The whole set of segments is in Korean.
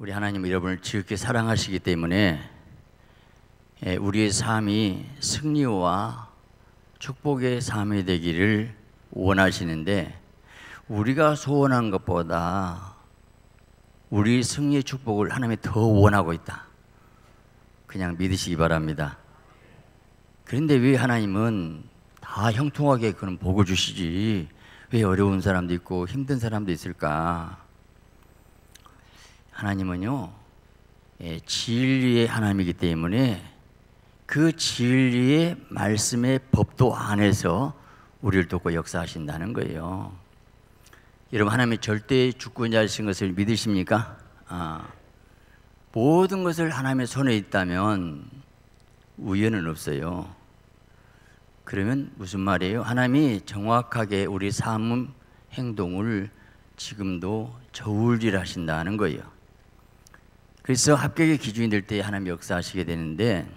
우리 하나님 여러분을 지극히 사랑하시기 때문에 예, 우리의 삶이 승리와 축복의 삶이 되기를 원하시는데 우리가 소원한 것보다 우리 승리의 축복을 하나님이 더 원하고 있다. 그냥 믿으시기 바랍니다. 그런데 왜 하나님은 다 형통하게 그런 복을 주시지? 왜 어려운 사람도 있고 힘든 사람도 있을까? 하나님은요, 예, 진리의 하나님이기 때문에 그 진리의 말씀의 법도 안에서 우리를 돕고 역사하신다는 거예요. 여러분 하나님이 절대 주권자이신 것을 믿으십니까? 아, 모든 것을 하나님의 손에 있다면 우연은 없어요. 그러면 무슨 말이에요? 하나님이 정확하게 우리 삶 행동을 지금도 저울질 하신다는 거예요. 그래서 합격의 기준이 될 때 하나님 역사하시게 되는데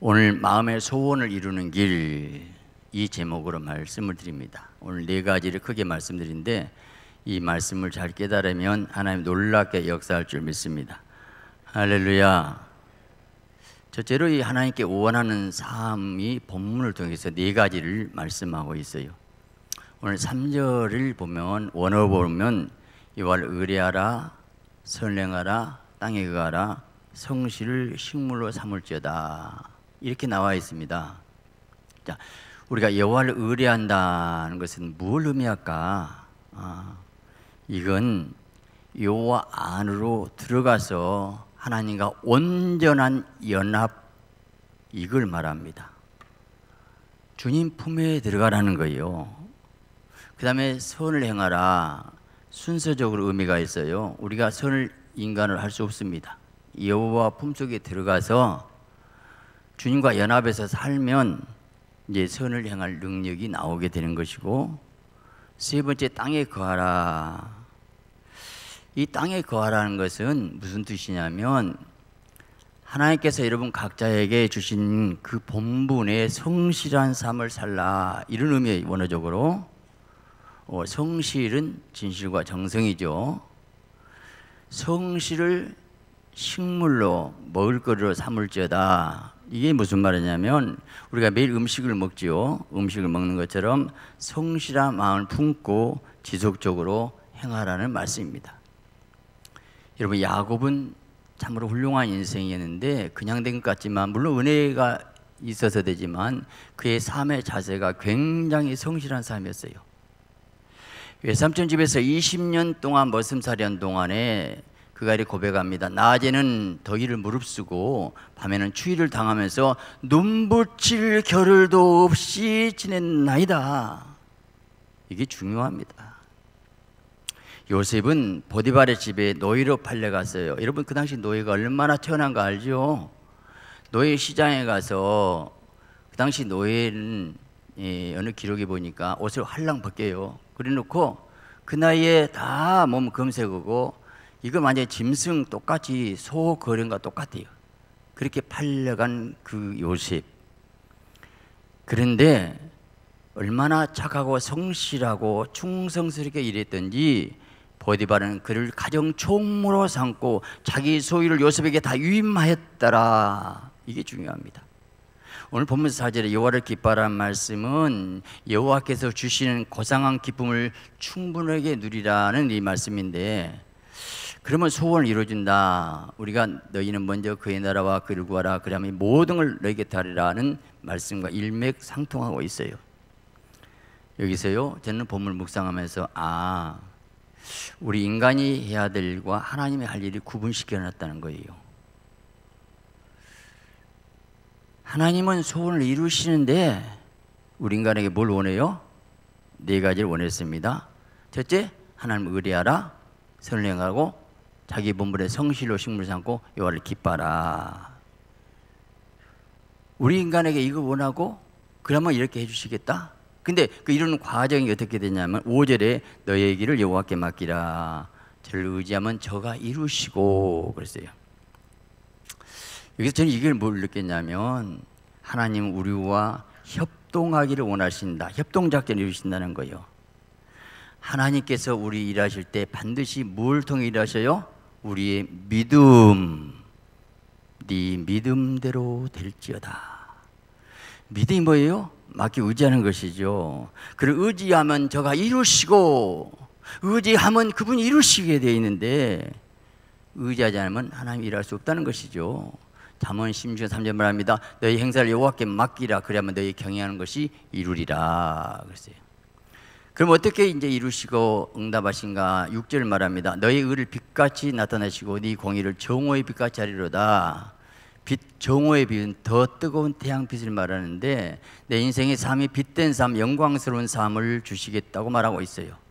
오늘 마음의 소원을 이루는 길 이 제목으로 말씀을 드립니다. 오늘 네 가지를 크게 말씀드린데 이 말씀을 잘 깨달으면 하나님 놀랍게 역사할 줄 믿습니다. 할렐루야. 첫째로 이 하나님께 원하는 삶이 본문을 통해서 네 가지를 말씀하고 있어요. 오늘 3절을 보면 원어 보면 이와 의뢰하라 선행하라 땅에 가라 성실을 식물로 삼을지어다 이렇게 나와 있습니다. 자, 우리가 여호와를 의뢰한다는 것은 뭘 의미할까? 아, 이건 여호와 안으로 들어가서 하나님과 온전한 연합 이걸 말합니다. 주님 품에 들어가라는 거예요. 그 다음에 선을 행하라. 순서적으로 의미가 있어요. 우리가 선을 인간을 할 수 없습니다. 여호와 품속에 들어가서 주님과 연합해서 살면 이제 선을 행할 능력이 나오게 되는 것이고 세 번째 땅에 거하라. 이 땅에 거하라는 것은 무슨 뜻이냐면 하나님께서 여러분 각자에게 주신 그 본분의 성실한 삶을 살라 이런 의미의 원어적으로 어, 성실은 진실과 정성이죠. 성실을 식물로 먹을 거리로 삼을지어다. 이게 무슨 말이냐면 우리가 매일 음식을 먹지요. 음식을 먹는 것처럼 성실한 마음을 품고 지속적으로 행하라는 말씀입니다. 여러분 야곱은 참으로 훌륭한 인생이었는데 그냥 된 것 같지만 물론 은혜가 있어서 되지만 그의 삶의 자세가 굉장히 성실한 삶이었어요. 외삼촌 집에서 20년 동안 머슴살이 한 동안에 그가 이렇게 고백합니다. 낮에는 더위를 무릅쓰고 밤에는 추위를 당하면서 눈붙일 겨를도 없이 지냈나이다. 이게 중요합니다. 요셉은 보디발의 집에 노예로 팔려갔어요. 여러분 그 당시 노예가 얼마나 태어난 거 알죠? 노예 시장에 가서 그 당시 노예는 예, 어느 기록에 보니까 옷을 할랑 벗겨요. 그래놓고 그 나이에 다 몸 검색하고 이거 만약에 짐승 똑같이 소 거령과 똑같아요. 그렇게 팔려간 그 요셉. 그런데 얼마나 착하고 성실하고 충성스럽게 일했던지 보디바는 그를 가정 총무로 삼고 자기 소유를 요셉에게 다 위임하였더라. 이게 중요합니다. 오늘 본문 4절에 여호와를 기뻐하라는 말씀은 여호와께서 주시는 고상한 기쁨을 충분하게 누리라는 이 말씀인데 그러면 소원을 이루어진다. 우리가 너희는 먼저 그의 나라와 그를 구하라. 그러면 모든 걸 너에게 다리라는 말씀과 일맥상통하고 있어요. 여기서요. 저는 본문 묵상하면서 아 우리 인간이 해야 될 일과 하나님이 할 일이 구분시켜 놨다는 거예요. 하나님은 소원을 이루시는데 우리 인간에게 뭘 원해요? 네 가지를 원했습니다. 첫째, 하나님 의뢰하라, 선행하고 자기 본분에 성실로 식물 삼고 여호와를 기뻐하라. 우리 인간에게 이거 원하고 그러면 이렇게 해주시겠다. 근데 그 이루는 과정이 어떻게 되냐면 5절에 너의 길을 여호와께 맡기라. 저를 의지하면 저가 이루시고 그랬어요. 여기서 저는 이걸 뭘 느꼈냐면 하나님 우리와 협동하기를 원하신다. 협동 작전을 이루신다는 거예요. 하나님께서 우리 일하실 때 반드시 뭘 통해 일하셔요? 우리의 믿음, 네 믿음대로 될지어다. 믿음이 뭐예요? 맡기 의지하는 것이죠. 그를 의지하면 저가 이루시고 의지하면 그분이 이루시게 되어 있는데 의지하지 않으면 하나님 일할 수 없다는 것이죠. 잠언 16장 3절 말합니다. 너희 행사를 여호와께 맡기라 그러면 너희 경영하는 것이 이루리라 그랬어요. 그럼 어떻게 이제 이루시고 응답하신가? 6절 말합니다. 너희 의를 빛같이 나타내시고 네 공의를 정오의 빛같이 하리로다. 빛 정오의 빛은 더 뜨거운 태양빛을 말하는데 내 인생의 삶이 빛된 삶, 영광스러운 삶을 주시겠다고 말하고 있어요.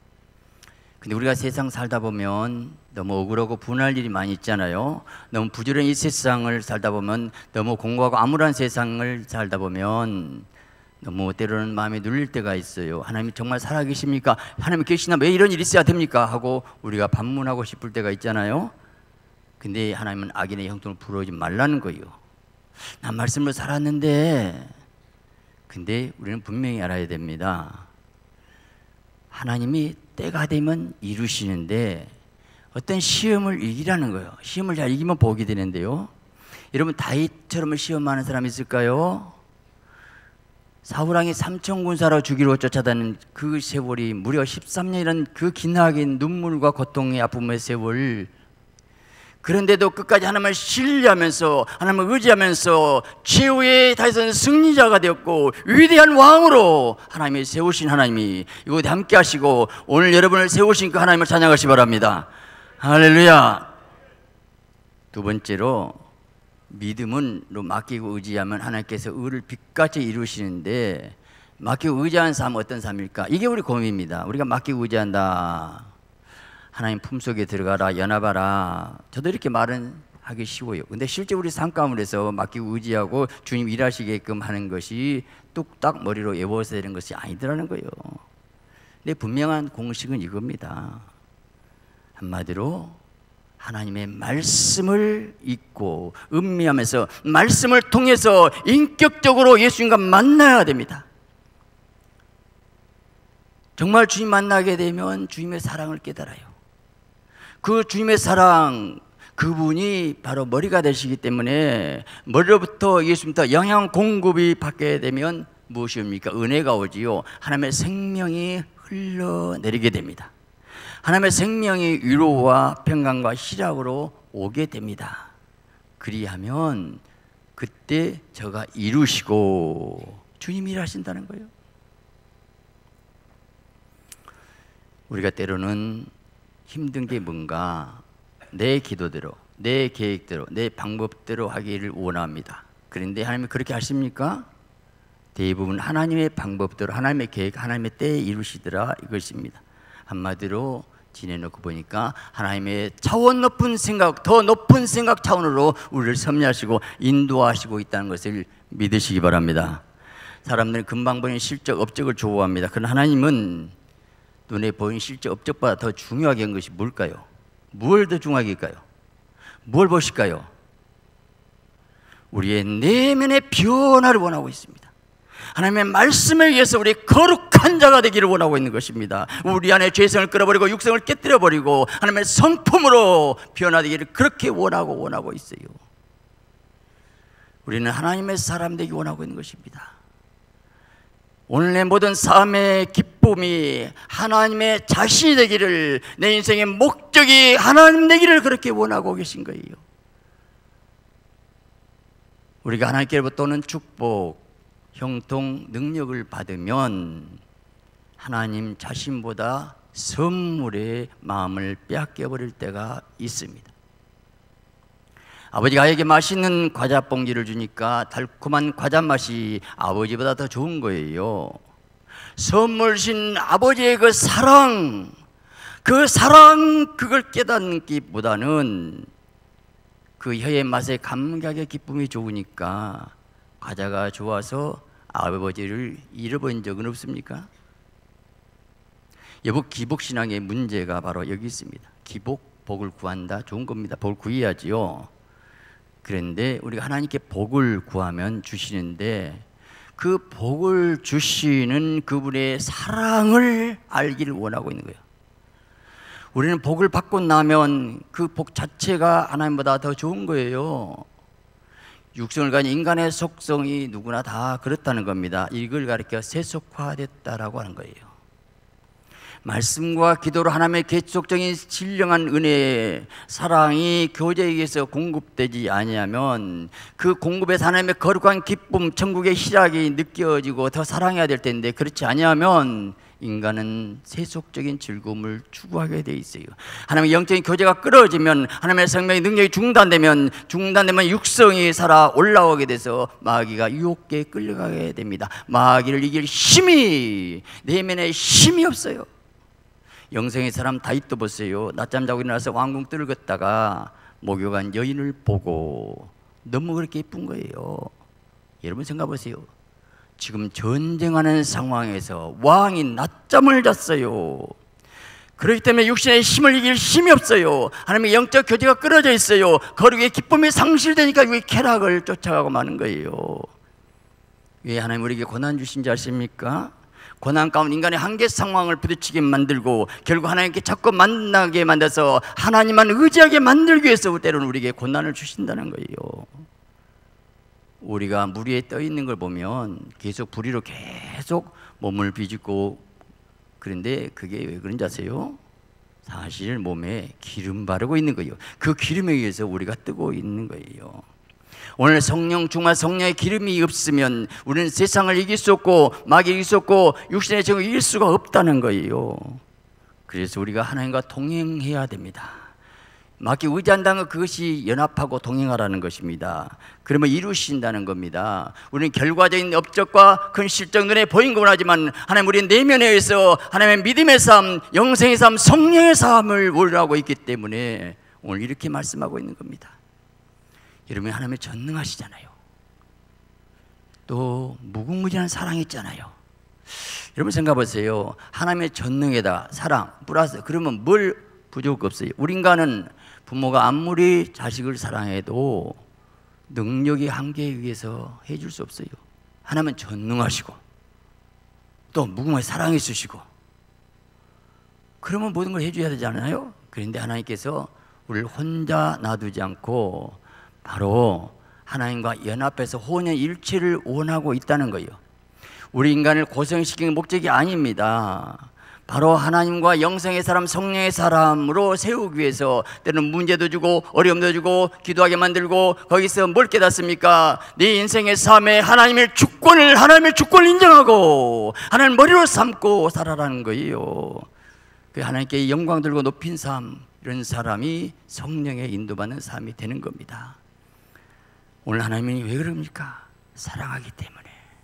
근데 우리가 세상 살다 보면 너무 억울하고 분할 일이 많이 있잖아요. 너무 부지런히 이 세상을 살다 보면 너무 공고하고 암울한 세상을 살다 보면 너무 때로는 마음에 눌릴 때가 있어요. 하나님이 정말 살아계십니까? 하나님 계시나 왜 이런 일이 있어야 됩니까? 하고 우리가 반문하고 싶을 때가 있잖아요. 근데 하나님은 악인의 형통을 부러우지 말라는 거예요. 난 말씀으로 살았는데, 근데 우리는 분명히 알아야 됩니다. 하나님이 때가 되면 이루시는데 어떤 시험을 이기라는 거예요. 시험을 잘 이기면 복이 되는데요. 여러분 다윗처럼 시험하는 사람 있을까요? 사우랑이 삼천 군사로 죽이러 쫓아다니는 그 세월이 무려 13년이라는 그 기나긴 눈물과 고통의 아픔의 세월 그런데도 끝까지 하나님을 신뢰하면서 하나님을 의지하면서 최후의 다윗은 승리자가 되었고 위대한 왕으로 하나님이 세우신 하나님이 이곳에 함께 하시고 오늘 여러분을 세우신 그 하나님을 찬양하시 바랍니다. 할렐루야. 두 번째로 믿음은로 맡기고 의지하면 하나님께서 의를 빛같이 이루시는데 맡기고 의지하는 삶은 어떤 삶일까? 이게 우리 고민입니다. 우리가 맡기고 의지한다 하나님 품속에 들어가라 연합하라. 저도 이렇게 말은 하기 쉬워요. 근데 실제 우리 삶 가운데서 맡기고 의지하고 주님 일하시게끔 하는 것이 뚝딱 머리로 외워서 되는 것이 아니더라는 거예요. 근데 분명한 공식은 이겁니다. 한마디로 하나님의 말씀을 읽고 음미하면서 말씀을 통해서 인격적으로 예수님과 만나야 됩니다. 정말 주님 만나게 되면 주님의 사랑을 깨달아요 그 주님의 사랑 그분이 바로 머리가 되시기 때문에 머리로부터 예수님부터 영양 공급이 받게 되면 무엇입니까? 은혜가 오지요. 하나님의 생명이 흘러내리게 됩니다. 하나님의 생명이 위로와 평강과 희락으로 오게 됩니다. 그리하면 그때 저가 이루시고 주님이 일하신다는 거예요. 우리가 때로는 힘든 게 뭔가 내 기도대로, 내 계획대로, 내 방법대로 하기를 원합니다. 그런데 하나님이 그렇게 하십니까? 대부분 하나님의 방법대로, 하나님의 계획, 하나님의 때에 이루시더라 이것입니다. 한마디로 지내놓고 보니까 하나님의 차원 높은 생각, 더 높은 생각 차원으로 우리를 섭리하시고 인도하시고 있다는 것을 믿으시기 바랍니다. 사람들은 금방 보이는 실적, 업적을 좋아합니다. 그러나 하나님은 눈에 보이는 실제 업적보다 더 중요하게 한 것이 뭘까요? 무엇 더 중요하게 할까요? 뭘 보실까요? 우리의 내면의 변화를 원하고 있습니다. 하나님의 말씀에 의해서 우리 거룩한 자가 되기를 원하고 있는 것입니다. 우리 안에 죄성을 끌어버리고 육성을 깨뜨려 버리고 하나님의 성품으로 변화되기를 그렇게 원하고 원하고 있어요. 우리는 하나님의 사람 되기 원하고 있는 것입니다. 오늘 내 모든 삶의 기쁨이 하나님의 자신이 되기를 내 인생의 목적이 하나님 되기를 그렇게 원하고 계신 거예요. 우리가 하나님께로부터 오는 축복, 형통, 능력을 받으면 하나님 자신보다 선물의 마음을 빼앗겨 버릴 때가 있습니다. 아버지가 아이에게 맛있는 과자 봉지를 주니까 달콤한 과자 맛이 아버지보다 더 좋은 거예요. 선물신 아버지의 그 사랑, 그 사랑 그걸 깨닫기보다는 그 혀의 맛의 감각의 기쁨이 좋으니까 과자가 좋아서 아버지를 잃어본 적은 없습니까? 여보 기복 신앙의 문제가 바로 여기 있습니다. 기복 복을 구한다 좋은 겁니다. 복을 구해야지요. 그런데 우리가 하나님께 복을 구하면 주시는데 그 복을 주시는 그분의 사랑을 알기를 원하고 있는 거예요. 우리는 복을 받고 나면 그 복 자체가 하나님보다 더 좋은 거예요. 육성을 가진 인간의 속성이 누구나 다 그렇다는 겁니다. 이걸 가리켜 세속화됐다라고 하는 거예요. 말씀과 기도로 하나님의 계속적인 신령한 은혜, 사랑이 교제에게서 공급되지 아니하면 그 공급에서 하나님의 거룩한 기쁨, 천국의 희락이 느껴지고 더 사랑해야 될 텐데 그렇지 아니하면 인간은 세속적인 즐거움을 추구하게 돼 있어요. 하나님의 영적인 교제가 끊어지면 하나님의 생명의 능력이 중단되면 중단되면 육성이 살아 올라오게 돼서 마귀가 유혹에 끌려가게 됩니다. 마귀를 이길 힘이 내면에 힘이 없어요. 영생의 사람 다윗도 보세요. 낮잠 자고 일어나서 왕궁 뜰을 걷다가 목욕한 여인을 보고 너무 그렇게 예쁜 거예요. 여러분 생각해 보세요. 지금 전쟁하는 상황에서 왕이 낮잠을 잤어요. 그렇기 때문에 육신의 힘을 이길 힘이 없어요. 하나님의 영적 교제가 끊어져 있어요. 거룩의 기쁨이 상실되니까 왜 쾌락을 쫓아가고 마는 거예요. 왜 하나님 우리에게 고난 주신 지 아십니까? 고난 가운데 인간의 한계 상황을 부딪히게 만들고 결국 하나님께 자꾸 만나게 만들어서 하나님만 의지하게 만들기 위해서 때로는 우리에게 고난을 주신다는 거예요. 우리가 물 위에 떠 있는 걸 보면 계속 불의로 계속 몸을 비집고 그런데 그게 왜 그런지 아세요? 사실 몸에 기름 바르고 있는 거예요. 그 기름에 의해서 우리가 뜨고 있는 거예요. 오늘 성령 중화 성령의 기름이 없으면 우리는 세상을 이길 수 없고 마귀를 이길 수 없고 육신의 정을 이길 수가 없다는 거예요. 그래서 우리가 하나님과 동행해야 됩니다. 맡기 의지한다는 것 그것이 연합하고 동행하라는 것입니다. 그러면 이루신다는 겁니다. 우리는 결과적인 업적과 큰 실적 눈에 보인 건 하지만 하나님 우리 내면에 의해서 하나님의 믿음의 삶, 영생의 삶, 성령의 삶을 원하고 있기 때문에 오늘 이렇게 말씀하고 있는 겁니다. 여러분 하나님의 전능하시잖아요. 또 무궁무진한 사랑이 있잖아요. 여러분 생각해 보세요. 하나님의 전능에다 사랑 플러스 그러면 뭘 부족 없어요. 우리 인간은 부모가 아무리 자식을 사랑해도 능력이 한계에 의해서 해줄 수 없어요. 하나님은 전능하시고 또 무궁하게 사랑해 주시고 그러면 모든 걸 해줘야 되잖아요. 그런데 하나님께서 우리를 혼자 놔두지 않고 바로 하나님과 연합해서 혼연일체를 원하고 있다는 거예요. 우리 인간을 고생시키는 목적이 아닙니다. 바로 하나님과 영성의 사람, 성령의 사람으로 세우기 위해서 때는 문제도 주고 어려움도 주고 기도하게 만들고 거기서 뭘 깨닫습니까? 네 인생의 삶에 하나님의 주권을 하나님의 주권을 인정하고 하나님 머리로 삼고 살아라는 거예요. 그 하나님께 영광 들고 높인 삶 이런 사람이 성령의 인도받는 삶이 되는 겁니다. 오늘 하나님이 왜 그럽니까? 사랑하기 때문에.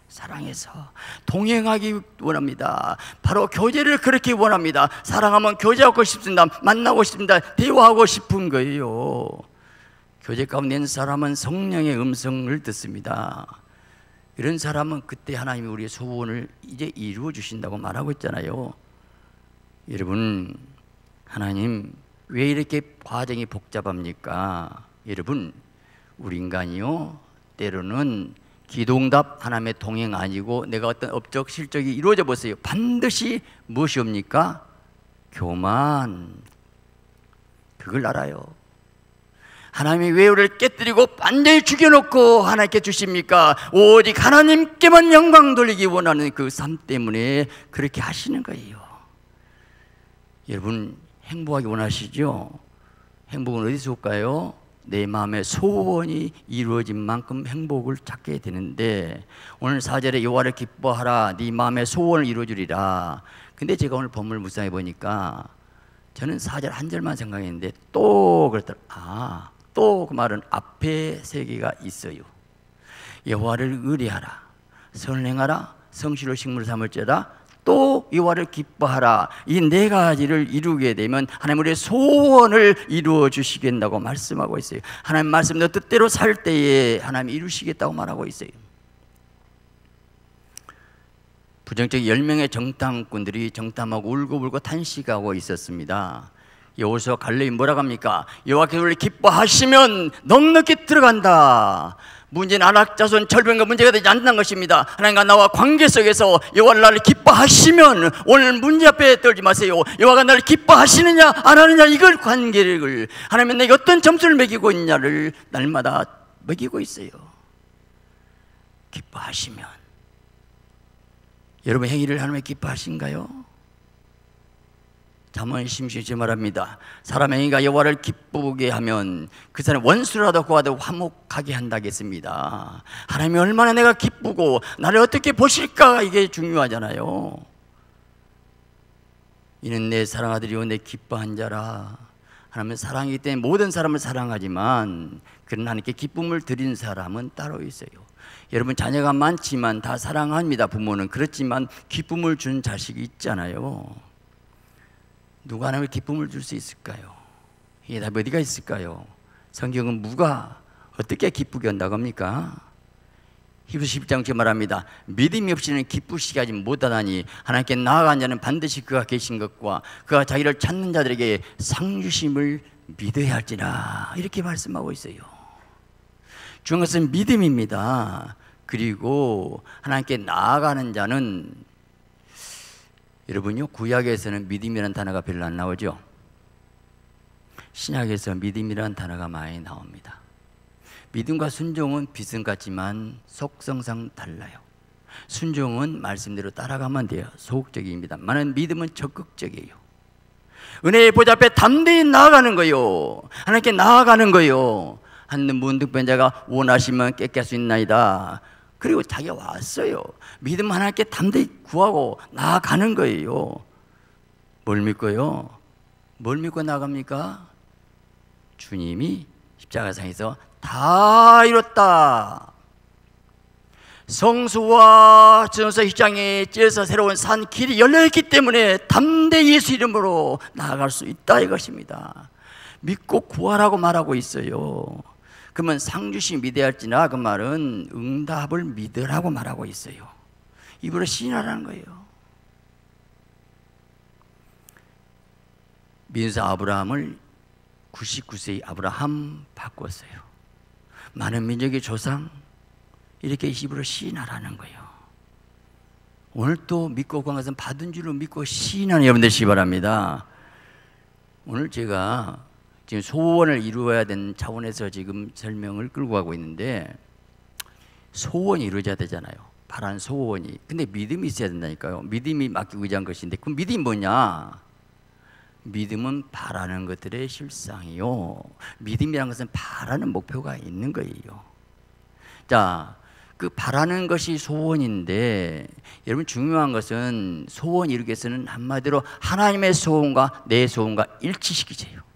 사랑해서 동행하기 원합니다. 바로 교제를 그렇게 원합니다. 사랑하면 교제하고 싶습니다. 만나고 싶습니다. 대화하고 싶은 거예요. 교제 가운데 사람은 성령의 음성을 듣습니다. 이런 사람은 그때 하나님이 우리의 소원을 이제 이루어 주신다고 말하고 있잖아요. 여러분, 하나님 왜 이렇게 과정이 복잡합니까? 여러분, 우리 인간이요, 때로는 기동답 하나님의 동행 아니고 내가 어떤 업적 실적이 이루어져 보세요. 반드시 무엇이 옵니까? 교만. 그걸 알아요. 하나님이 왜 우리를 깨뜨리고 반대히 죽여놓고 하나님께 주십니까? 오직 하나님께만 영광 돌리기 원하는 그 삶 때문에 그렇게 하시는 거예요. 여러분 행복하기 원하시죠? 행복은 어디서 올까요? 내 마음의 소원이 이루어진 만큼 행복을 찾게 되는데 오늘 사절에 여호와를 기뻐하라 네 마음의 소원을 이루어주리라. 근데 제가 오늘 본문을 묵상해 보니까 저는 사절 한 절만 생각했는데 또 그랬더라. 아 또 그 말은 앞에 세 개가 있어요. 여호와를 의뢰하라 선행하라 성실로 식물 삼을지어다 또 여호와를 기뻐하라. 이 네 가지를 이루게 되면 하나님 우리의 소원을 이루어 주시겠다고 말씀하고 있어요. 하나님 말씀 너 뜻대로 살 때에 하나님 이루시겠다고 말하고 있어요. 부정적 10명의 정탐꾼들이 정탐하고 울고불고 탄식하고 있었습니다. 여호수아 갈렙이 뭐라고 합니까? 여호와께서 우리 기뻐하시면 넉넉히 들어간다. 문제는 안악자손 절병과 문제가 되지 않는 것입니다. 하나님과 나와 관계 속에서 여호와를 나를 기뻐하시면 오늘 문제 앞에 떨지 마세요. 여호와가 나를 기뻐하시느냐 안 하느냐 이걸 관계를 하나님은 내게 어떤 점수를 매기고 있냐를 날마다 매기고 있어요. 기뻐하시면 여러분 행위를 하나님의 기뻐하신가요? 잠언 심심치 말합니다. 사람 행위가 여호와를 기쁘게 하면 그 사람 원수라도 구하도 화목하게 한다겠습니다. 하나님이 얼마나 내가 기쁘고 나를 어떻게 보실까 이게 중요하잖아요. 이는 내 사랑아들이요 내 기뻐한 자라. 하나님은 사랑이기 때문에 모든 사람을 사랑하지만 그런 하나님께 기쁨을 드린 사람은 따로 있어요. 여러분 자녀가 많지만 다 사랑합니다. 부모는 그렇지만 기쁨을 준 자식이 있잖아요. 누가 하나님의 기쁨을 줄 수 있을까요? 이게 답 어디가 있을까요? 성경은 누가 어떻게 기쁘게 한다고 합니까? 히브리서 10장 에 말합니다. 믿음이 없이는 기쁘시게 하지 못하다니 하나님께 나아간 자는 반드시 그가 계신 것과 그가 자기를 찾는 자들에게 상주심을 믿어야 할지라 이렇게 말씀하고 있어요. 중요한 것은 믿음입니다. 그리고 하나님께 나아가는 자는 여러분요 구약에서는 믿음이라는 단어가 별로 안 나오죠. 신약에서 믿음이라는 단어가 많이 나옵니다. 믿음과 순종은 비슷 같지만 속성상 달라요. 순종은 말씀대로 따라가면 돼요. 소극적입니다. 많은 믿음은 적극적이에요. 은혜의 보좌 앞에 담대히 나아가는 거요. 하나님께 나아가는 거요. 한눈 문득 자가 원하시면 깨끗할 수 있나이다. 그리고 자기가 왔어요. 믿음 하나님께 담대히 구하고 나아가는 거예요. 뭘 믿고요? 뭘 믿고 나갑니까? 주님이 십자가상에서 다 이뤘다. 성수와 전서 시장에 찢어서 새로운 산 길이 열려있기 때문에 담대 예수 이름으로 나아갈 수 있다 이것입니다. 믿고 구하라고 말하고 있어요. 그러면 상주시 믿어야 할지나 그 말은 응답을 믿으라고 말하고 있어요. 입으로 신하라는 거예요. 민서 아브라함을 99세의 아브라함 바꿨어요. 많은 민족의 조상 이렇게 입으로 시인하라는 거예요. 오늘 또 믿고 간 것은 받은 줄로 믿고 시인하는 여러분 되시기 바랍니다. 오늘 제가 지금 소원을 이루어야 되는 차원에서 지금 설명을 끌고 가고 있는데 소원이 이루어져야 되잖아요. 바란 소원이. 근데 믿음이 있어야 된다니까요. 믿음이 맡기고 의지한 것인데 그 믿음이 뭐냐? 믿음은 바라는 것들의 실상이요. 믿음이란 것은 바라는 목표가 있는 거예요. 자, 그 바라는 것이 소원인데 여러분 중요한 것은 소원 이루기 위해서는 한마디로 하나님의 소원과 내 소원과 일치시키세요.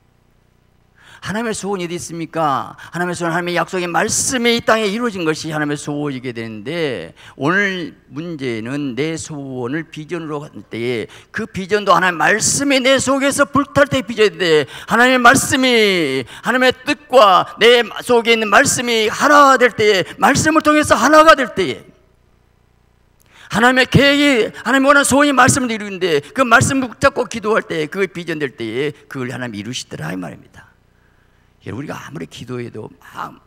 하나님의 소원이 어디 있습니까? 하나님의 소원, 하나님의 약속의 말씀이 이 땅에 이루어진 것이 하나님의 소원이게 되는데 오늘 문제는 내 소원을 비전으로 할 때에 그 비전도 하나님의 말씀이 내 속에서 불탈 때 비전인데 하나님의 말씀이 하나님의 뜻과 내 속에 있는 말씀이 하나 될 때에 말씀을 통해서 하나가 될 때에 하나님의 계획이 하나님 원하는 소원이 말씀을 이루는데 그 말씀 붙잡고 기도할 때 그 비전 될 때에 그걸 하나님 이루시더라 이 말입니다. 우리가 아무리 기도해도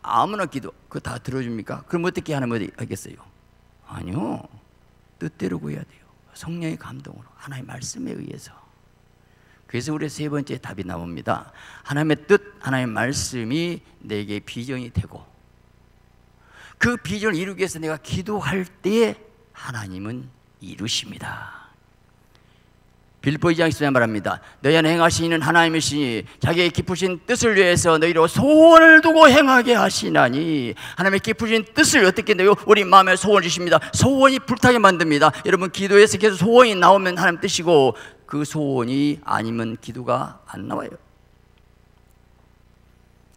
아무나 기도 그거 다 들어줍니까? 그럼 어떻게 하나님 하겠어요? 아니요. 뜻대로 구해야 돼요. 성령의 감동으로 하나님의 말씀에 의해서. 그래서 우리 세 번째 답이 나옵니다. 하나님의 뜻, 하나님의 말씀이 내게 비전이 되고 그 비전을 이루기 위해서 내가 기도할 때에 하나님은 이루십니다. 빌보 2장 10절 말합니다. 너희 안에 행하시는 하나님이시니 자기의 기쁘신 뜻을 위해서 너희로 소원을 두고 행하게 하시나니 하나님의 기쁘신 뜻을 어떻게 내요? 우리 마음에 소원 주십니다. 소원이 불타게 만듭니다. 여러분 기도에서 계속 소원이 나오면 하나님 뜻이고 그 소원이 아니면 기도가 안 나와요.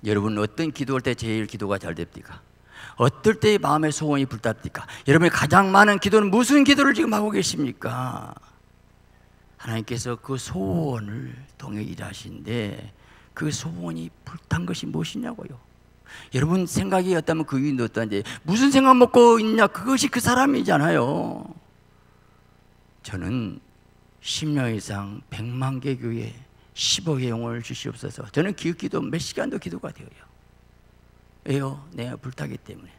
여러분 어떤 기도할 때 제일 기도가 잘 됩니까? 어떨 때 마음의 소원이 불탑니까? 여러분이 가장 많은 기도는 무슨 기도를 지금 하고 계십니까? 하나님께서 그 소원을 통해 일하신데 그 소원이 불탄 것이 무엇이냐고요. 여러분 생각이 어다면 그 이유는 어떤지 무슨 생각 먹고 있냐 그것이 그 사람이잖아요. 저는 10년 이상 100만 개 교회 10억의 영혼을 주시옵소서. 저는 기도 기도 몇 시간도 기도가 되어요. 왜요? 내가 불타기 때문에.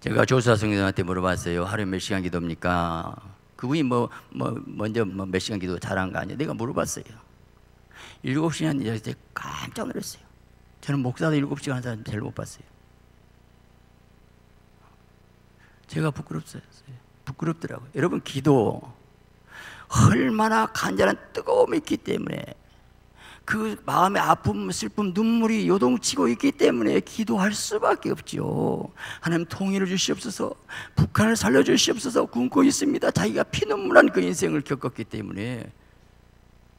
제가 조사 성경한테 물어봤어요. 하루에 몇 시간 기도입니까? 그분이 뭐, 뭐 먼저 뭐 몇 시간 기도 잘한 거 아니에요? 내가 물어봤어요. 일곱 시간 이럴 때 깜짝 놀랐어요. 저는 목사도 일곱 시간 한 사람 제일 못 봤어요. 제가 부끄럽어요. 부끄럽더라고요. 여러분 기도 얼마나 간절한 뜨거움이 있기 때문에 그 마음의 아픔, 슬픔, 눈물이 요동치고 있기 때문에 기도할 수밖에 없죠. 하나님 통일을 주시옵소서, 북한을 살려 주시옵소서 굶고 있습니다. 자기가 피눈물난 그 인생을 겪었기 때문에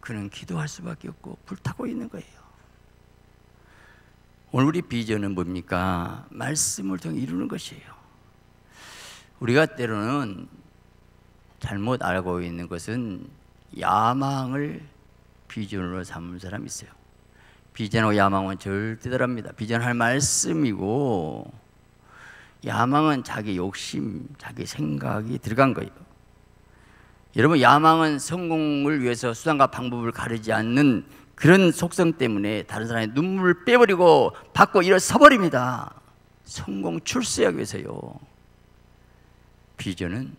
그는 기도할 수밖에 없고 불타고 있는 거예요. 오늘 우리 비전은 뭡니까? 말씀을 통해 이루는 것이에요. 우리가 때로는 잘못 알고 있는 것은 야망을 비전으로 삼는 사람이 있어요. 비전하고 야망은 절대 다릅니다. 비전할 말씀이고 야망은 자기 욕심, 자기 생각이 들어간 거예요. 여러분 야망은 성공을 위해서 수단과 방법을 가리지 않는 그런 속성 때문에 다른 사람의 눈물을 빼버리고 받고 일어서 버립니다. 성공 출세하기 위해서요. 비전은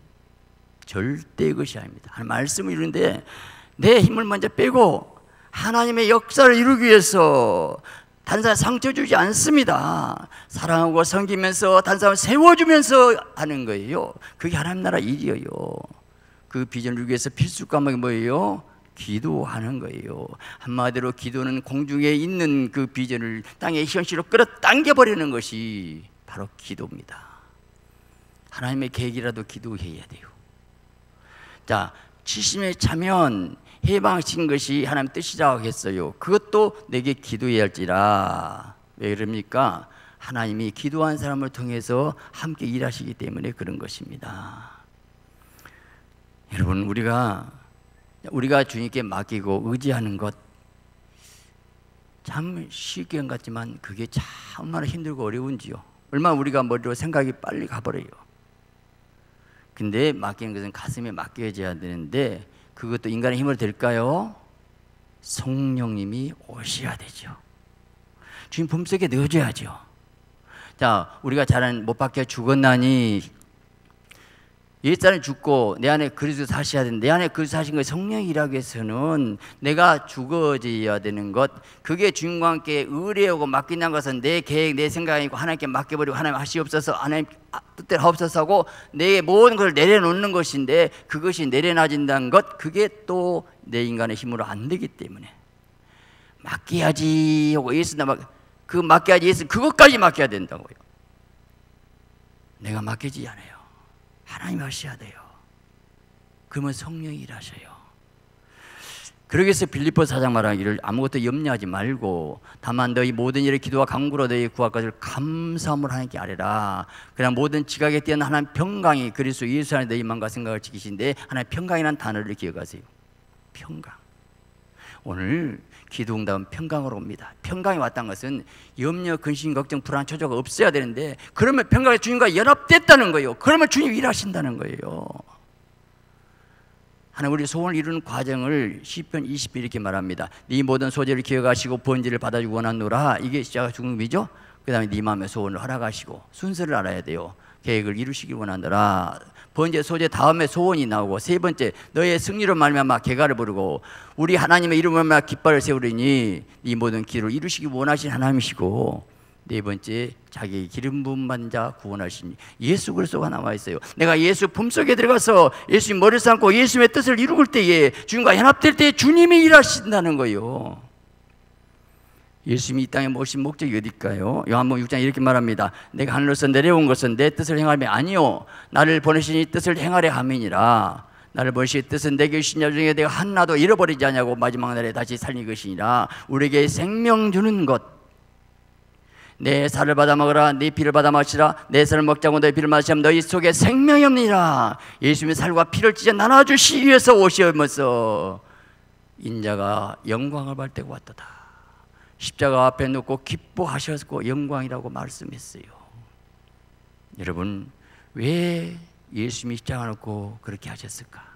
절대 것이 아닙니다. 말씀을 이루는데 내 힘을 먼저 빼고 하나님의 역사를 이루기 위해서 사람 상처 주지 않습니다. 사랑하고 섬기면서 다른 사람 세워주면서 하는 거예요. 그게 하나님 나라 일이에요. 그 비전을 위해서 필수 과목이 뭐예요? 기도하는 거예요. 한마디로 기도는 공중에 있는 그 비전을 땅의 현실로 끌어당겨 버리는 것이 바로 기도입니다. 하나님의 계획이라도 기도해야 돼요. 자, 치심에 차면 해방신 것이 하나님 뜻이라고 했어요. 그것도 내게 기도해야 할지라. 왜 그럽니까? 하나님이 기도한 사람을 통해서 함께 일하시기 때문에 그런 것입니다. 여러분, 우리가 우리가 주님께 맡기고 의지하는 것 참 쉽게 같지만 그게 참 얼마나 힘들고 어려운지요. 얼마나 우리가 머리로 생각이 빨리 가버려요. 근데 맡기는 것은 가슴에 맡겨져야 되는데 그것도 인간의 힘으로 될까요? 성령님이 오셔야 되죠. 주님 품속에 넣어줘야죠. 자, 우리가 잘은 못 박혀 죽었나니 옛사람이 죽고 내 안에 그리스도 사셔야 되는데 내 안에 그리스도 사신 거 성령이라고 해서는 내가 죽어져야 되는 것 그게 주님과 함께 의뢰하고 맡긴다는 것은 내 계획 내 생각이고 하나님께 맡겨버리고 하나님 하시옵소서 하나님 뜻대로 하옵소서 하고 내 모든 걸 내려놓는 것인데 그것이 내려놔진다는 것 그게 또 내 인간의 힘으로 안 되기 때문에 맡겨야지 하고 예수나 막그 맡겨야지 예수 그것까지 맡겨야 된다고요 내가 맡기지 않아요 하나님 하셔야 돼요. 그러면 성령이 일하셔요. 그러기 위해서 빌리포 사장 말하기를 아무것도 염려하지 말고 다만 너희 모든 일에 기도와 강구로 너희 구할 것을 감사함으로 하나님께 아뢰라. 그냥 모든 지각에 뛰어난 하나님 평강이 그리스도 예수 안에 너희 마음과 생각을 지키신데 하나님 평강이라는 단어를 기억하세요. 평강. 오늘 기도응답은 평강으로 옵니다. 평강이 왔다는 것은 염려, 근심, 걱정, 불안, 초조가 없어야 되는데 그러면 평강이 주님과 연합됐다는 거예요. 그러면 주님 일하신다는 거예요. 하나 우리 소원을 이루는 과정을 시편 20편 이렇게 말합니다. 네 모든 소재를 기억하시고 번지를 받아주고 원하노라. 이게 시작 중음이죠. 그 다음에 네 마음의 소원을 허락하시고 순서를 알아야 돼요. 계획을 이루시길 원하노라. 번째 소재 다음에 소원이 나오고 세 번째 너의 승리로 말미암아 개가를 부르고 우리 하나님의 이름을 말미암아 깃발을 세우리니 이 모든 길을 이루시기 원하신 하나님이시고 네 번째 자기 기름 부음 받은 자 구원하신 예수 그리스도가 나와 있어요. 내가 예수 품속에 들어가서 예수님 머리를 삼고 예수의 뜻을 이루을 때에 주님과 연합될 때 주님이 일하신다는 거예요. 예수님이 이 땅에 모신 목적이 어딜까요? 요한복음 6장 이렇게 말합니다. 내가 하늘에서 내려온 것은 내 뜻을 행함이 아니요 나를 보내신 이 뜻을 행하려 함이니라. 나를 보내신 뜻은 내게 주신 자 중에 내가 하나도 잃어버리지 않냐고 마지막 날에 다시 살린 것이니라. 우리에게 생명 주는 것. 내 살을 받아 먹으라. 내 피를 받아 마시라. 내 살을 먹자고 너희 피를 마시면 너희 속에 생명이 없니라. 예수님의 살과 피를 찢어 나눠주시기 위해서 오시면서. 인자가 영광을 받고 왔도다. 십자가 앞에 놓고 기뻐하셨고 영광이라고 말씀했어요. 여러분 왜 예수님이 십자가 놓고 그렇게 하셨을까?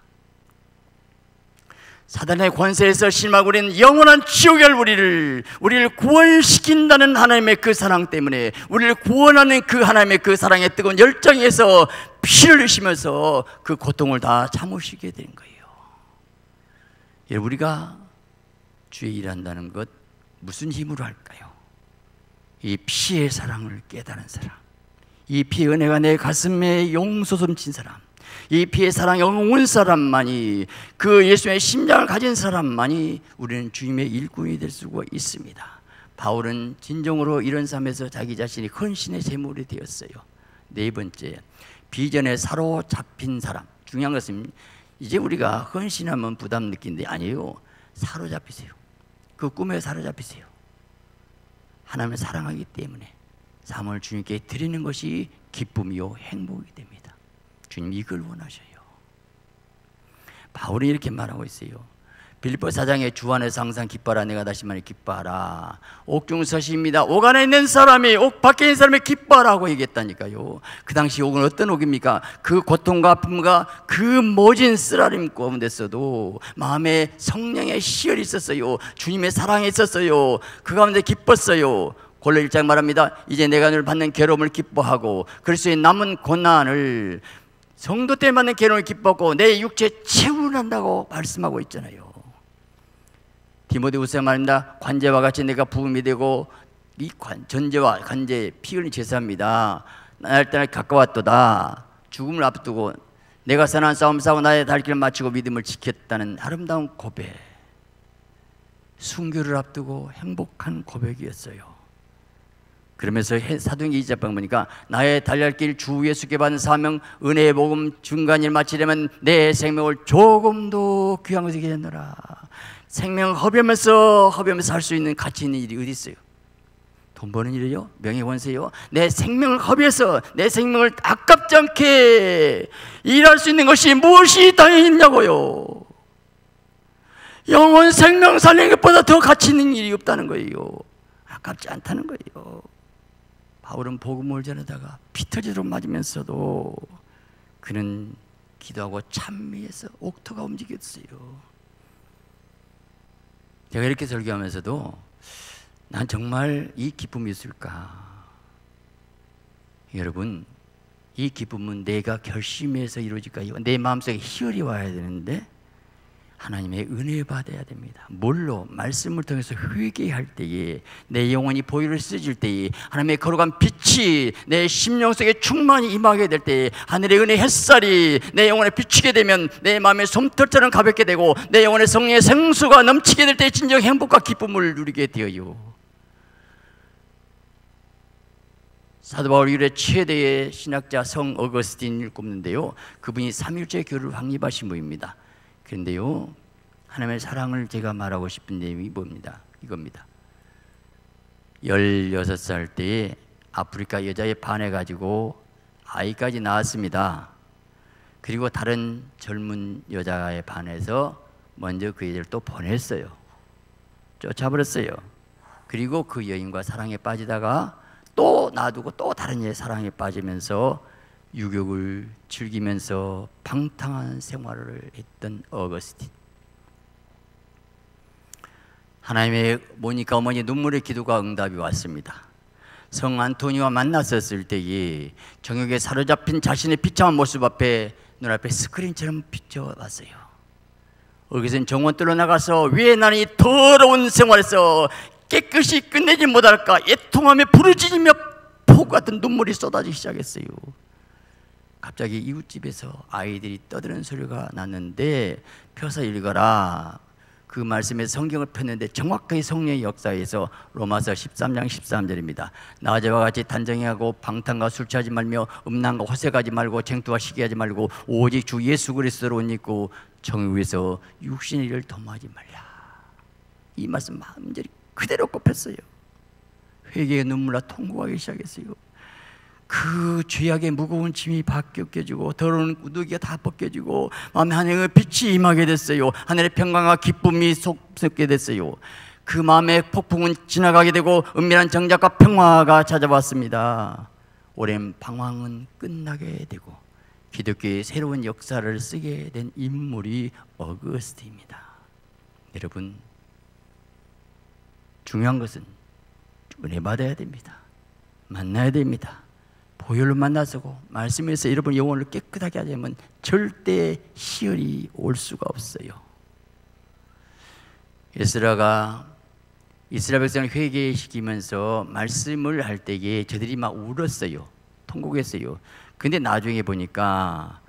사단의 권세에서 우리는 영원한 지옥에 우리를 우리를 구원시킨다는 하나님의 그 사랑 때문에 우리를 구원하는 그 하나님의 그 사랑의 뜨거운 열정에서 피를 흘리시면서 그 고통을 다 참으시게 된 거예요. 우리가 주의 일한다는 것 무슨 힘으로 할까요? 이 피의 사랑을 깨달은 사람, 이 피의 은혜가 내 가슴에 용솟음 친 사람, 이 피의 사랑이 온 사람만이 그 예수의 심장을 가진 사람만이 우리는 주님의 일꾼이 될 수가 있습니다. 바울은 진정으로 이런 삶에서 자기 자신이 헌신의 제물이 되었어요. 네 번째, 비전에 사로잡힌 사람. 중요한 것은 이제 우리가 헌신하면 부담 느낀데 아니에요. 사로잡히세요. 그 꿈에 사로잡히세요. 하나님을 사랑하기 때문에 삶을 주님께 드리는 것이 기쁨이요 행복이 됩니다. 주님 이걸 원하셔요. 바울이 이렇게 말하고 있어요. 빌립보 사장의 주 안에서 항상 기뻐라. 내가 다시 말해 기뻐하라. 옥중서시입니다. 옥 안에 있는 사람이 옥 밖에 있는 사람이 기뻐하라고 얘기했다니까요. 그 당시 옥은 어떤 옥입니까? 그 고통과 아픔과 그 모진 쓰라림 가운데서도 마음에 성령의 희열이 있었어요. 주님의 사랑이 있었어요. 그 가운데 기뻤어요. 골로 일장 말합니다. 이제 내가 늘 받는 괴로움을 기뻐하고 그리스도의 남은 고난을 성도 때 받는 괴로움을 기뻤고 내 육체 채운한다고 말씀하고 있잖아요 디모데후서 말입니다. 관제와 같이 내가 부음이 되고 이 관, 전제와 관제 피 흘린 제사입니다. 날 때날 가까웠도다. 죽음을 앞두고 내가 선한 싸움 싸고 나의 달길을 마치고 믿음을 지켰다는 아름다운 고백. 순교를 앞두고 행복한 고백이었어요. 그러면서 사도행전 2장 보니까 나의 달려길 주 예수께 받은 사명 은혜의 복음 중간일 마치려면 내 생명을 조금도 귀한 것에 되느라 생명 허비하면서 허비하면서 할 수 있는 가치 있는 일이 어디 있어요? 돈 버는 일이요? 명예권세요? 내 생명을 허비해서 내 생명을 아깝지 않게 일할 수 있는 것이 무엇이 당연히 있냐고요? 영원 생명 살리는 것보다 더 가치 있는 일이 없다는 거예요. 아깝지 않다는 거예요. 바울은 복음을 전하다가 피 터지로 맞으면서도 그는 기도하고 찬미해서 옥토가 움직였어요. 제가 이렇게 설교하면서도 난 정말 이 기쁨이 있을까? 여러분, 이 기쁨은 내가 결심해서 이루어질까요? 내 마음속에 희열이 와야 되는데 하나님의 은혜 받아야 됩니다. 뭘로 말씀을 통해서 회개할 때에 내 영혼이 보혈을 쓰질 때에 하나님의 거룩한 빛이 내 심령 속에 충만히 임하게 될 때에 하늘의 은혜 햇살이 내 영혼에 비추게 되면 내 마음의 솜털처럼 가볍게 되고 내 영혼의 성령의 생수가 넘치게 될 때 진정 행복과 기쁨을 누리게 되어요. 사도 바울 이래 최대의 신학자 성 어거스틴을 꼽는데요. 그분이 삼일째 교를 확립하신 분입니다. 그런데요, 하나님의 사랑을 제가 말하고 싶은 내용이 뭡니다. 이겁니다. 16살 때에 아프리카 여자에 반해가지고 아이까지 낳았습니다. 그리고 다른 젊은 여자에 반해서 먼저 그 여자를 또 보냈어요. 쫓아버렸어요. 그리고 그 여인과 사랑에 빠지다가 또 놔두고 또 다른 여의 사랑에 빠지면서 유격을 즐기면서 방탕한 생활을 했던 어거스틴. 하나님의 모니까 어머니 눈물의 기도가 응답이 왔습니다. 성 안토니와 만났었을 때에 정욕에 사로잡힌 자신의 비참한 모습 앞에 눈앞에 스크린처럼 비춰왔어요. 거기서 정원 뚫어 나가서 왜 나는 이 더러운 생활에서 깨끗이 끝내지 못할까 애통하며 부르짖으며 폭 같은 눈물이 쏟아지기 시작했어요. 갑자기 이웃집에서 아이들이 떠드는 소리가 났는데 펴서 읽어라. 그 말씀에 성경을 폈는데 정확하게 성령의 역사에서 로마서 13장 13절입니다. 낮에와 같이 단정하고 방탕과 술 취하지 말며 음란과 호색하지 말고 쟁투와 시기하지 말고 오직 주 예수 그리스도로 옷 입고 정 위에서 육신의 일을 도모하지 말라. 이 말씀 마음대로 그대로 꼽혔어요. 회개의 눈물로 통곡하기 시작했어요. 그 죄악의 무거운 짐이 벗겨지고 더러운 우두기가 다 벗겨지고 마음에 하늘의 빛이 임하게 됐어요. 하늘의 평강과 기쁨이 속삭게 됐어요. 그 마음의 폭풍은 지나가게 되고 은밀한 정작과 평화가 찾아왔습니다. 오랜 방황은 끝나게 되고 기독교의 새로운 역사를 쓰게 된 인물이 어거스트입니다. 여러분 중요한 것은 은혜 받아야 됩니다. 만나야 됩니다. 보혈로 만나서고 말씀에서 여러분 영혼을 깨끗하게 하려면 절대 시열이 올 수가 없어요. 에스라가 이스라엘 백성을 회개시키면서 말씀을 할 때에 저들이 막 울었어요. 통곡했어요. 근데 나중에 보니까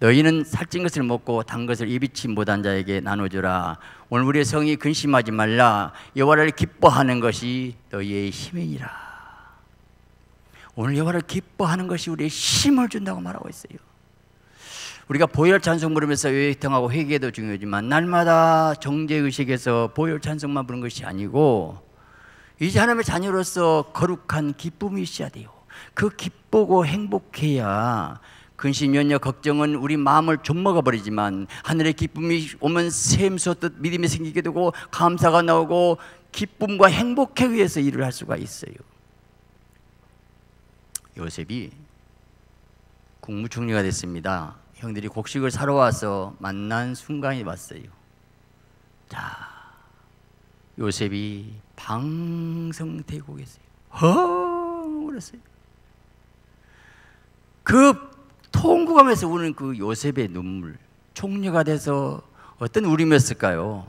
너희는 살찐 것을 먹고 단 것을 입이치 못한 자에게 나눠주라. 오늘 우리의 성이 근심하지 말라. 여호와를 기뻐하는 것이 너희의 힘이니라. 오늘 여호와를 기뻐하는 것이 우리의 힘을 준다고 말하고 있어요. 우리가 보혈 찬송 부르면서 외통하고 회개도 중요하지만 날마다 정죄 의식에서 보혈 찬송만 부르는 것이 아니고 이제 하나님의 자녀로서 거룩한 기쁨이 있어야 돼요. 그 기쁘고 행복해야 근심, 연려, 걱정은 우리 마음을 좀먹어 버리지만 하늘의 기쁨이 오면 샘솟듯 믿음이 생기게 되고 감사가 나오고 기쁨과 행복에 의해서 일을 할 수가 있어요. 요셉이 국무총리가 됐습니다. 형들이 곡식을 사러 와서 만난 순간이 왔어요. 자, 요셉이 방성되고 계세요. 허! 울었어요. 그 통곡하면서 우는 그 요셉의 눈물, 총리가 돼서 어떤 울음이었을까요?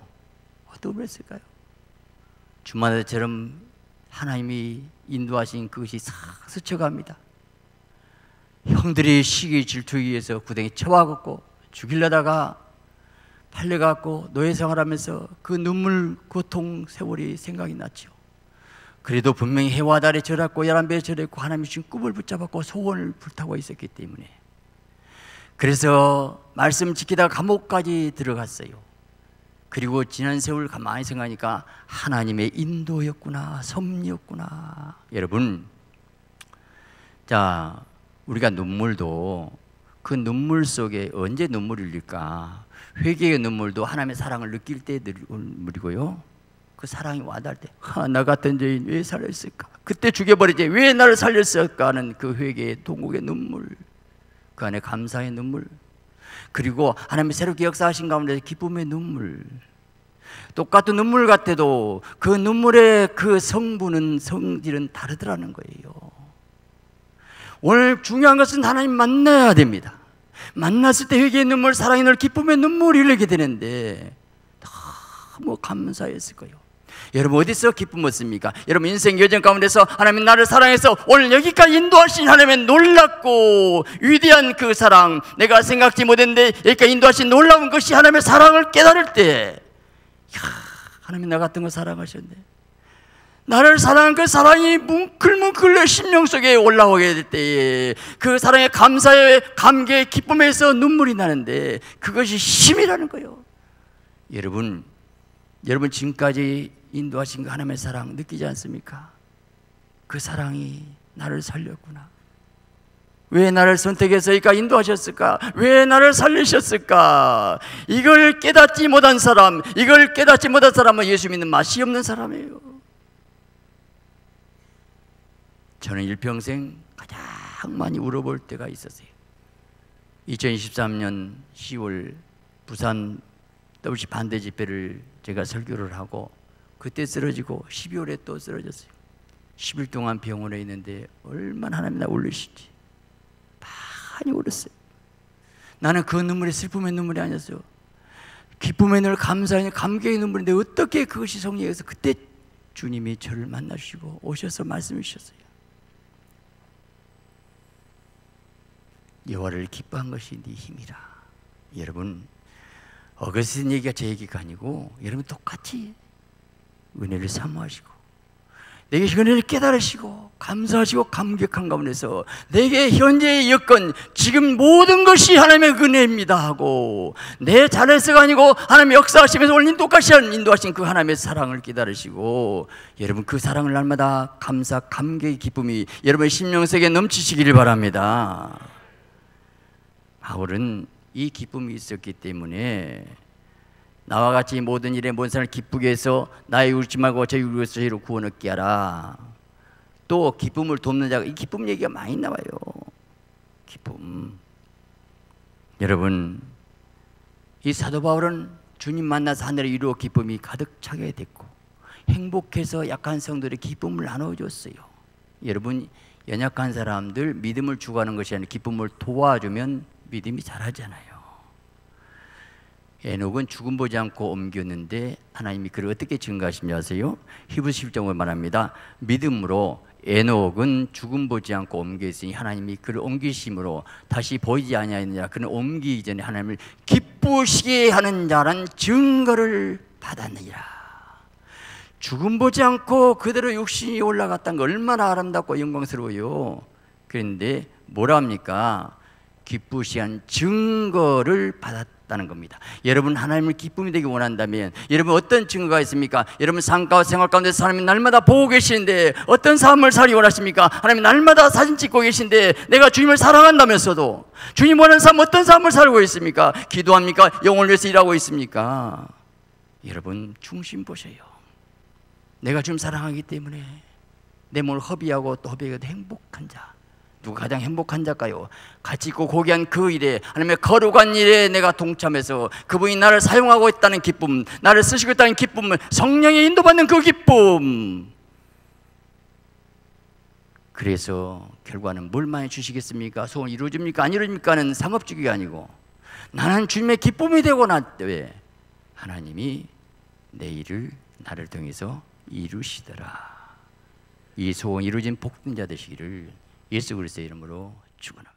어떤 울음이었을까요? 주마다처럼 하나님이 인도하신 그것이 싹 스쳐갑니다. 형들이 시기 질투에 의해서 구덩이 쳐와갖고 죽이려다가 팔려갖고 노예 생활하면서 그 눈물, 고통, 세월이 생각이 났죠. 그래도 분명히 해와 달에 절했고 열한배에 절했고 하나님이 주신 꿈을 붙잡았고 소원을 불타고 있었기 때문에 그래서 말씀 지키다가 감옥까지 들어갔어요. 그리고 지난 세월 가만히 생각하니까 하나님의 인도였구나, 섭리였구나. 여러분, 자, 우리가 눈물도 그 눈물 속에 언제 눈물이 흘릴까? 회개의 눈물도 하나님의 사랑을 느낄 때 눈물이고요. 그 사랑이 와닿을 때, 아, 나 같은 죄인 왜 살렸을까? 그때 죽여버리지 왜 나를 살렸을까 하는 그 회개의 동국의 눈물, 그 안에 감사의 눈물, 그리고 하나님의 새롭게 역사하신 가운데 기쁨의 눈물. 똑같은 눈물 같아도 그 눈물의 그 성분은 성질은 다르더라는 거예요. 오늘 중요한 것은 하나님 만나야 됩니다. 만났을 때 회개의 눈물, 사랑의 눈물, 기쁨의 눈물이 흘리게 되는데 너무 감사했을 거예요. 여러분 어디서 기쁨 얻습니까? 여러분 인생 여정 가운데서 하나님 나를 사랑해서 오늘 여기까지 인도하신 하나님의 놀랍고 위대한 그 사랑 내가 생각지 못했는데 여기까지 인도하신 놀라운 것이 하나님의 사랑을 깨달을 때 야, 하나님 나 같은 거 사랑하셨네 나를 사랑한 그 사랑이 뭉클뭉클 내 심령 속에 올라오게 될 때에 그 사랑의 감사의 감개의 기쁨에서 눈물이 나는데 그것이 힘이라는 거예요. 여러분, 여러분 지금까지 인도하신 그 하나님의 사랑 느끼지 않습니까? 그 사랑이 나를 살렸구나. 왜 나를 선택해서니까 인도하셨을까? 왜 나를 살리셨을까? 이걸 깨닫지 못한 사람, 이걸 깨닫지 못한 사람은 예수 믿는 맛이 없는 사람이에요. 저는 일평생 가장 많이 울어볼 때가 있었어요. 2023년 10월 부산 WC 반대 집회를 제가 설교를 하고 그때 쓰러지고 12월에 또 쓰러졌어요. 10일 동안 병원에 있는데 얼마나 하나님 나 울리시지. 많이 울었어요. 나는 그 눈물이 슬픔의 눈물이 아니었어요. 기쁨의 눈물, 감사의 감격의 눈물인데 어떻게 그것이 성령에서 그때 주님이 저를 만나시고 오셔서 말씀해 주셨어요. 여호와를 기뻐한 것이 네 힘이라. 여러분 어거스틴 얘기가 제 얘기가 아니고 여러분 똑같이 은혜를 사모하시고 내게 은혜를 깨달으시고 감사하시고 감격한 가운데서 내게 현재의 여건 지금 모든 것이 하나님의 은혜입니다 하고 내 잘해서가 아니고 하나님 역사하시면서 오늘 똑같이 인도하신 그 하나님의 사랑을 깨달으시고 여러분 그 사랑을 날마다 감사 감격의 기쁨이 여러분의 심령 속에 넘치시기를 바랍니다. 바울은 이 기쁨이 있었기 때문에 나와 같이 모든 일에 모든 사람을 기쁘게 해서 나의 울지 말고 저희 울어서 저희로 구원 얻게 하라. 또 기쁨을 돕는 자가 이 기쁨 얘기가 많이 나와요. 기쁨. 여러분 이 사도 바울은 주님 만나서 하늘에 이루어 기쁨이 가득 차게 됐고 행복해서 약한 성들의 기쁨을 나눠줬어요. 여러분 연약한 사람들 믿음을 주고하는 것이 아니라 기쁨을 도와주면 믿음이 자라잖아요. 에녹은 죽음 보지 않고 옮겼는데 하나님이 그를 어떻게 증가하시냐 아세요? 히브리서 10장을 말합니다. 믿음으로 에녹은 죽음 보지 않고 옮겼으니 하나님이 그를 옮기심으로 다시 보이지 아니하느냐 그는 옮기기 전에 하나님을 기쁘시게 하는 자란 증거를 받았느니라. 죽음 보지 않고 그대로 육신이 올라갔다는 거 얼마나 아름답고 영광스러워요. 그런데 뭐라 합니까? 기쁘시한 증거를 받았다 는 겁니다. 여러분 하나님을 기쁨이 되기 원한다면 여러분 어떤 증거가 있습니까? 여러분 삶과 생활 가운데 하나님 날마다 보고 계시는데 어떤 삶을 살기 원하십니까? 하나님 날마다 사진 찍고 계신데 내가 주님을 사랑한다면서도 주님 원하는 삶 어떤 삶을 살고 있습니까? 기도합니까? 영혼을 위해서 일하고 있습니까? 여러분 중심 보셔요. 내가 주님 사랑하기 때문에 내 몸을 허비하고 또 허비하고 행복한 자. 누가 가장 행복한 자일까요? 가치 있고 고귀한 그 일에 하나님의 거룩한 일에 내가 동참해서 그분이 나를 사용하고 있다는 기쁨 나를 쓰시고 있다는 기쁨 성령의 인도받는 그 기쁨 그래서 결과는 뭘 많이 주시겠습니까? 소원 이루어집니까? 안 이루어집니까는 상업주의가 아니고 나는 주님의 기쁨이 되고 나때 하나님이 내 일을 나를 통해서 이루시더라 이 소원 이루어진 복된 자 되시기를 예수 그리스도의 이름으로 축원합니다.